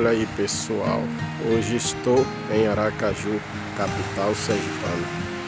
Olha aí pessoal, hoje estou em Aracaju, capital sergipana.